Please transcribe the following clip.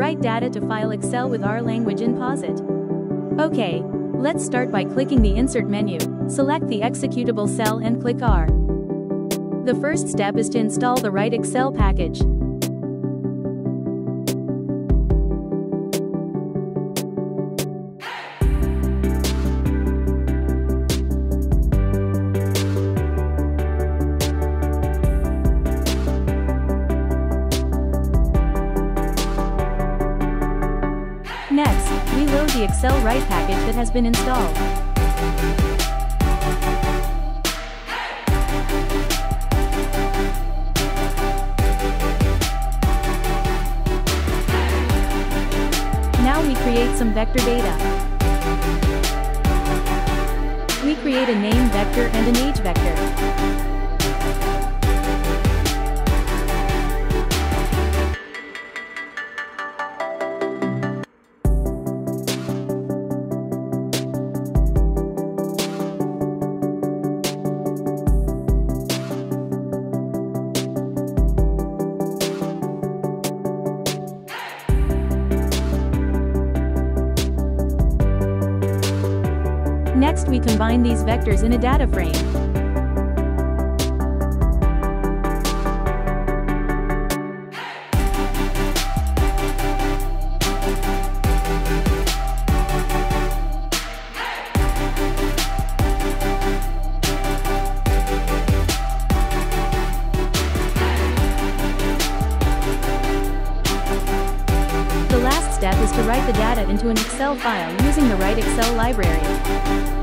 Write data to file Excel with R language in POSIT. Okay, let's start by clicking the Insert menu, select the executable cell and click R. The first step is to install the Write Excel package. Next, the Excel Write package that has been installed. Now we create some vector data. We create a name vector and an age vector. Next we combine these vectors in a data frame. Last step is to write the data into an Excel file using the Write Excel library.